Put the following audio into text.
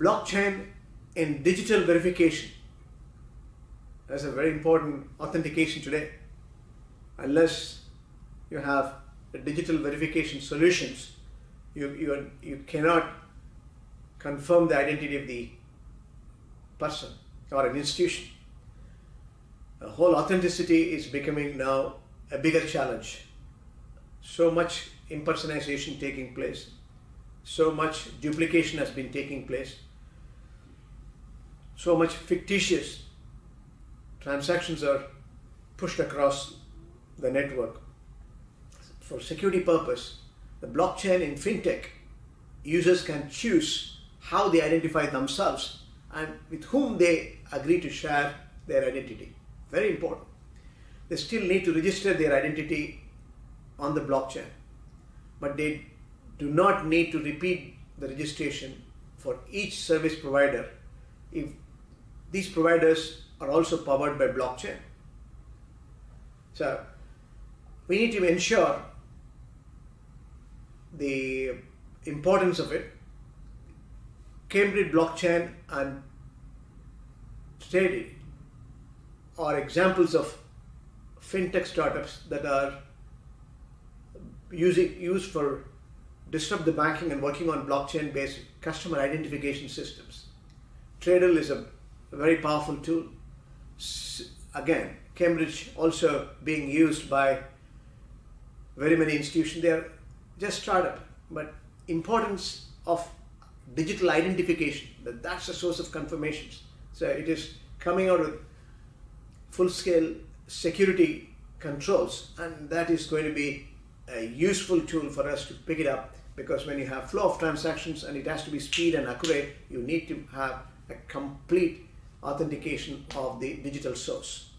blockchain and digital verification. That's a very important authentication today. Unless you have digital verification solutions, you, you, you cannot confirm the identity of the person or an institution. The whole authenticity is becoming now a bigger challenge. So much impersonation taking place, so much duplication has been taking place, so much fictitious transactions are pushed across the network. For security purpose, the blockchain in fintech, users can choose how they identify themselves and with whom they agree to share their identity. Very important. They still need to register their identity on the blockchain, but they do not need to repeat the registration for each service provider if these providers are also powered by blockchain. So we need to ensure the importance of it. Cambridge blockchain and Stady are examples of fintech startups that are using used for disrupt the banking and working on blockchain based customer identification systems. Tradle is a very powerful tool. Again, Cambridge also being used by very many institutions. They are just startup, but importance of digital identification that that's a source of confirmations. So it is coming out with full scale security controls, and that is going to be a useful tool for us to pick it up because when you have flow of transactions and it has to be speed and accurate, you need to have a complete authentication of the digital source.